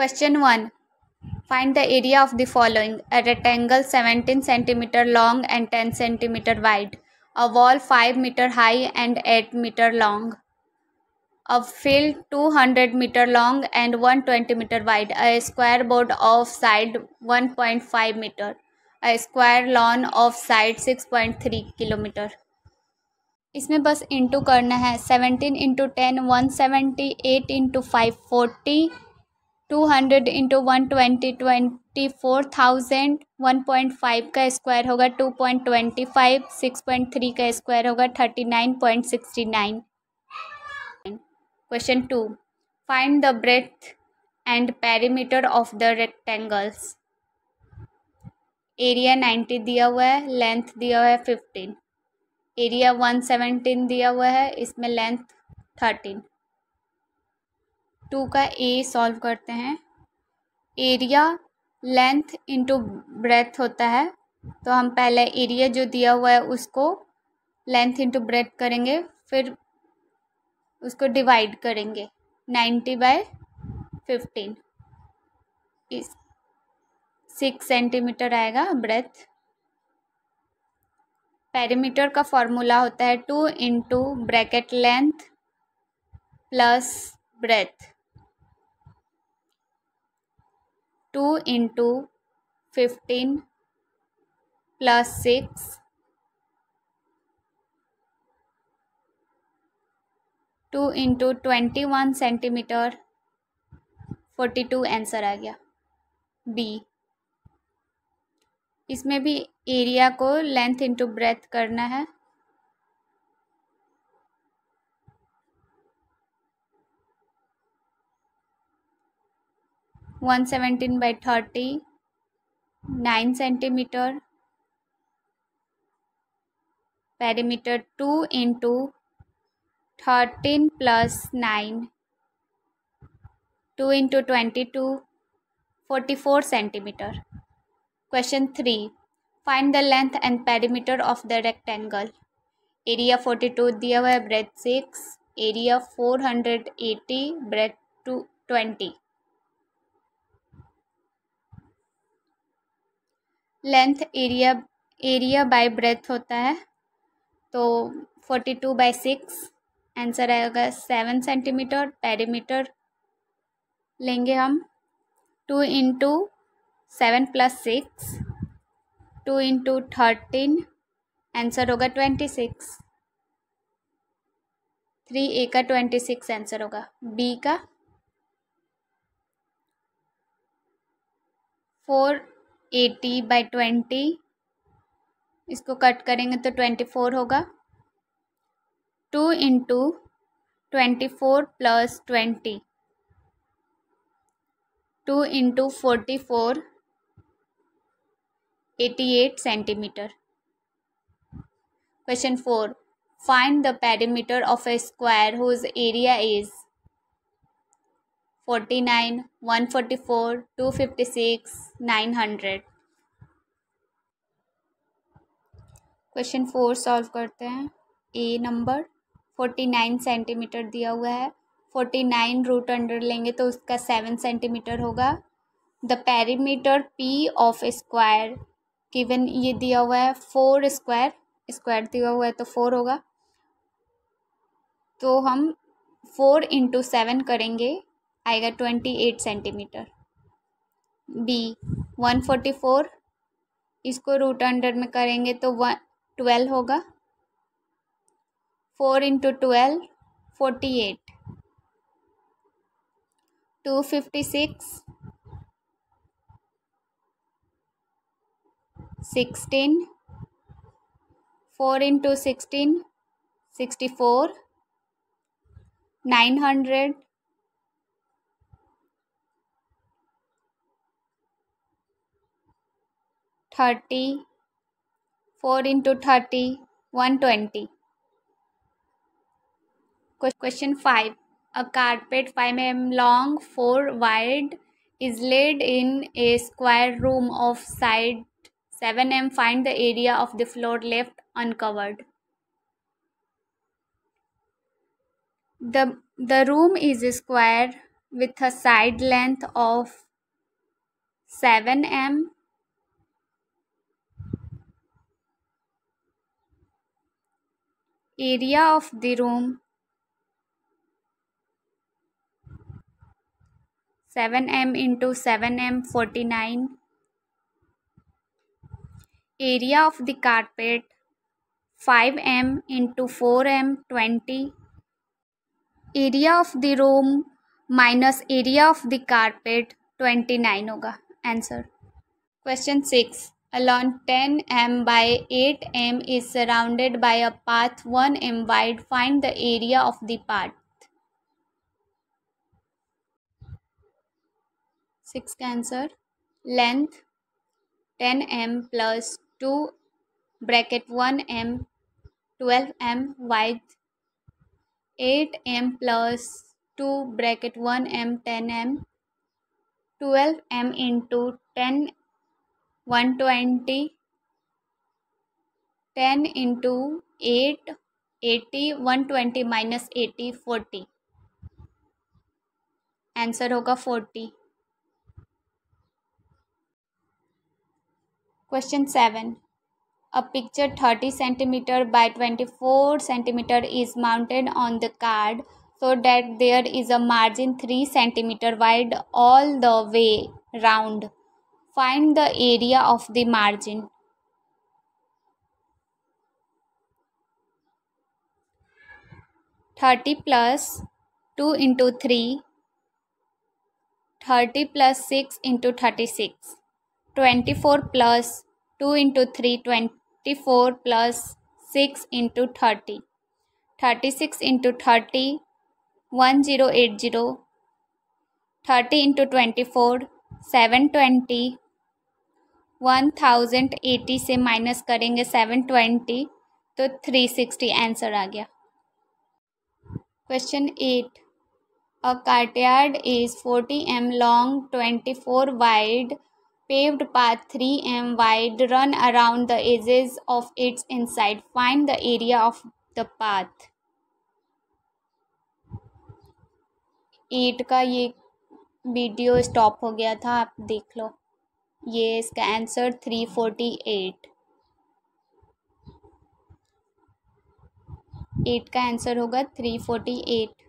Question one find the area of the following a rectangle seventeen centimetre long and ten centimetre wide a wall five metre high and eight metre long a field two hundred metre long and one twenty metre wide a square board of side one point five metre a square lawn of side six point three kilometre इसमें बस into करना है. Seventeen into ten one seventy eight into five forty two hundred into one twenty twenty four thousand, one point five का square होगा, two point twenty five, six point three का square होगा, thirty nine point sixty nine. Question two, find the breadth and perimeter of the rectangles. Area ninety दिया हुआ है, length दिया हुआ है फिफ्टीन। एरिया वन सेवेंटीन दिया हुआ है, इसमें लेंथ थर्टीन। टू का ए सॉल्व करते हैं। एरिया लेंथ इंटू ब्रेथ होता है। तो हम पहले एरिया जो दिया हुआ है उसको लेंथ इंटू ब्रेथ करेंगे, फिर उसको डिवाइड करेंगे। Ninety by fifteen is six centimetre आएगा ब्रेथ पेरीमीटर का फॉर्मूला होता है two into bracket length plus breadth two into fifteen plus six two into twenty one centimetre forty two answer आ गया। B. इसमें भी एरिया को length into breadth करना है। One seventeen by thirty nine centimetre perimeter two into thirteen plus nine two into twenty two forty four centimetre Question 3. Find the length and perimeter of the rectangle. Area 42 दिया हुआ है breadth 6. Area 480 breadth 20. length area area by breadth होता है तो forty two by six answer आएगा seven centimetre perimeter लेंगे हम two into seven plus six two into thirteen answer होगा ट्वेंटी सिक्स थ्री ए का ट्वेंटी सिक्स आंसर होगा B का. Four eighty by twenty. इसको कट करेंगे तो ट्वेंटी फोर होगा। Two into twenty four plus twenty. Two into forty four, eighty eight centimetre. Question four find the perimeter of a square whose area is 49, 144, 256, 900. Question four solve करते हैं। A number forty nine centimetre दिया हुआ है। Forty nine root under लेंगे तो उसका seven centimetre होगा। The perimeter P of square given ये दिया हुआ है। फोर स्क्वायर स्क्वायर दिया हुआ है तो फोर होगा। तो हम फोर इंटू सेवन करेंगे। आएगा twenty eight centimetre. B, one forty four, इसको रूट अंडर में करेंगे तो वन ट्वेल्व होगा। Four into twelve forty eight two fifty six sixteen four into sixteen sixty four nine hundred 30, 4 into 30, 120. Question 5. A carpet 5 mm long, 4 wide is laid in a square room of side 7 m. Find the area of the floor left uncovered. The, the room is square with a side length of 7 m area of the room 7m into 7m 49 area of the carpet 5m into 4m 20 area of the room minus area of the carpet 29 होगा answer question six along 10 m by 8 m is surrounded by a path 1 m wide. Find the area of the path. 6 answer length 10 m plus 2 bracket 1 m 12 m wide. 8 m plus 2 bracket 1 m 10 m 12 m into 10 one twenty, ten into eight, eighty, one twenty minus eighty, forty. Answer होगा forty. Question seven a picture thirty centimetre by twenty four centimetre is mounted on the card so that there is a margin three centimetre wide all the way round Find the area of the margin. Thirty plus two into three. Thirty plus six into thirty-six. Twenty-four plus two into three. Twenty-four plus six into thirty. Thirty-six into thirty. One zero eight zero. Thirty into twenty-four. Seven twenty, one thousand eighty से minus करेंगे seven twenty तो three sixty answer आ गया। Question eight a courtyard is forty M long twenty four wide paved path three M wide run around the edges of its inside find the area of the path eight का ये video stop हो गया था, आप देख लो। ये इसका answer three forty eight eight का आंसर होगा three forty eight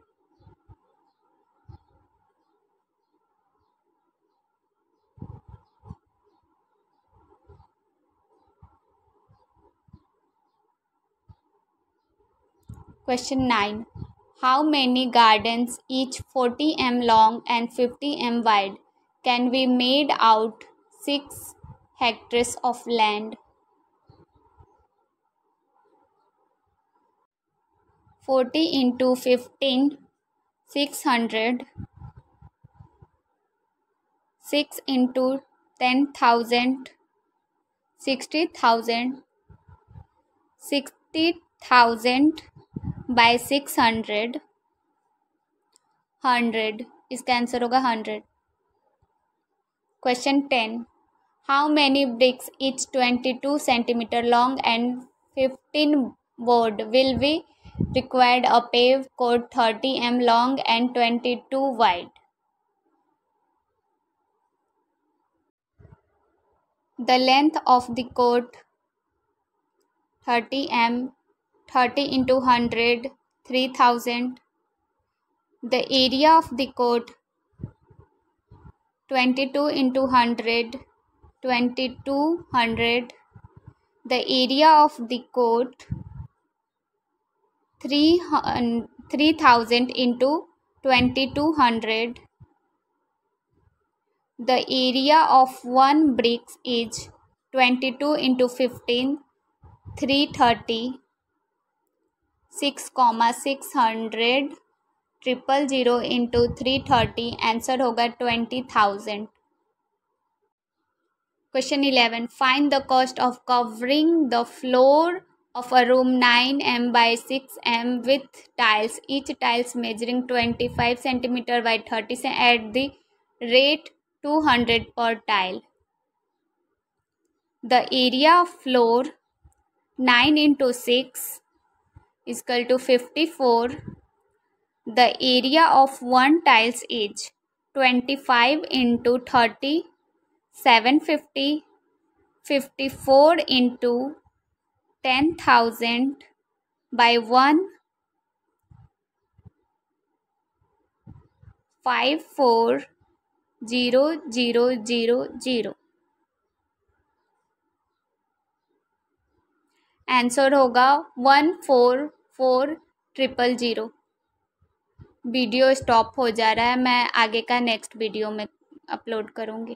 question 9. How many gardens, each 40 m long and 50 m wide, can be made out 6 hectares of land? 40 into 15, 600. 6 into 10,000, 60,000. 60,000 by six hundred hundred इसका answer होगा hundred question ten how many bricks each twenty two centimetre long and fifteen board will be required a pave court thirty M long and twenty two wide the length of the coat 30 m 30 into 100 3000 the area of the coat 22 into 100 2200 the area of the coat 3000 into 2200 the area of one brick is 22 into 15 330 six comma six hundred triple zero into three thirty answer होगा twenty thousand question eleven find the cost of covering the floor of a room 9 m by 6 m with tiles each tiles measuring 25 cm by 30 cm at the rate 200 per tile the area of floor 9 into 6 is equal to 54 the area of one tiles is twenty five into thirty seven fifty fifty four into ten thousand by one five four zero zero zero zero answer होगा one four four triple zero. Video stop हो जा रहा है, मैं आगे का next video में upload करूँगी।